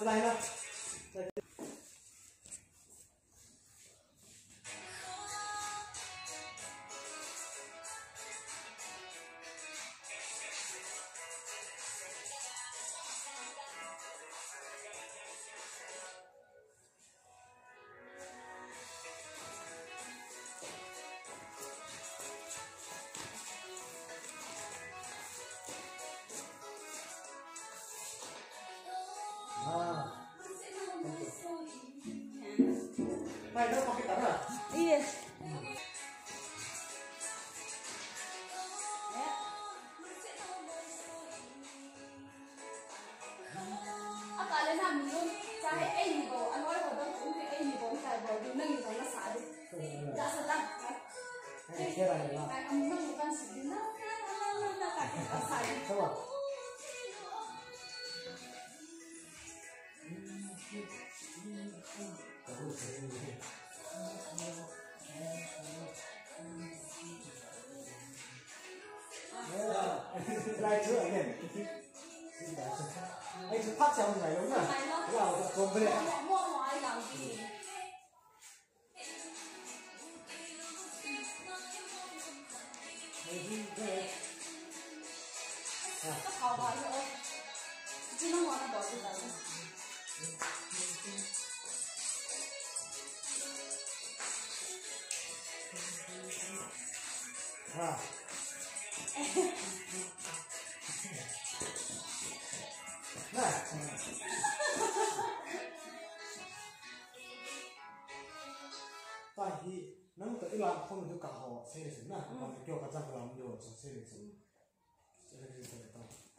再来了。Này nó có cái tấm à? Iya. Akala namin yun, kahit ay nibo, ano ay ko daw, kung ay nibo, tayo daw, yun lang yung nasado. Dasa. Này kia này là Kaya ang mga à? Lại chưa anh em Anh sẽ phát trong này đúng không? Này nó, Cái nào cũng cùng あ。あなあ、うん、大変なんか今この部下を整理するな、うん、今日がザクラム料理を整理する整理すると。